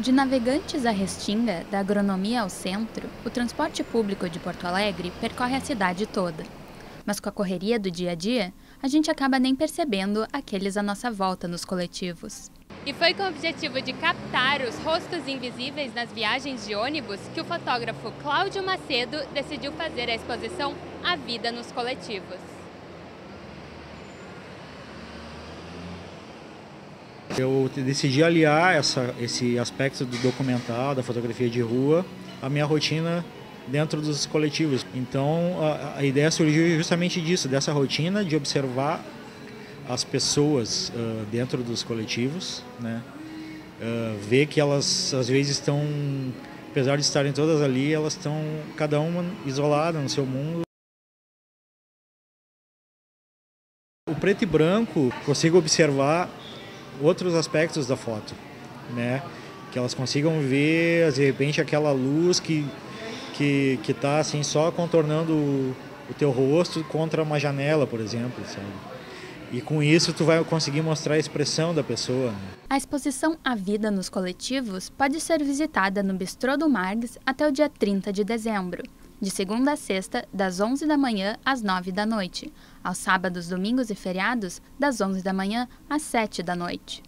De Navegantes à Restinga, da agronomia ao centro, o transporte público de Porto Alegre percorre a cidade toda. Mas com a correria do dia a dia, a gente acaba nem percebendo aqueles à nossa volta nos coletivos. E foi com o objetivo de captar os rostos invisíveis nas viagens de ônibus que o fotógrafo Cláudio Macedo decidiu fazer a exposição A Vida nos Coletivos. Eu decidi aliar essa, esse aspecto do documental, da fotografia de rua, à minha rotina dentro dos coletivos. Então a, a ideia surgiu justamente disso, dessa rotina de observar as pessoas uh, dentro dos coletivos, né? Uh, ver que elas às vezes estão, apesar de estarem todas ali, elas estão cada uma isolada no seu mundo. O preto e branco consigo observar outros aspectos da foto, né? Que elas consigam ver, de repente, aquela luz que que que tá assim só contornando o, o teu rosto contra uma janela, por exemplo, sabe? E com isso tu vai conseguir mostrar a expressão da pessoa. Né? A exposição A Vida nos Coletivos pode ser visitada no Bistrô do Margs até o dia 30 de dezembro de segunda a sexta, das 11 da manhã às 9 da noite, aos sábados, domingos e feriados, das 11 da manhã às 7 da noite.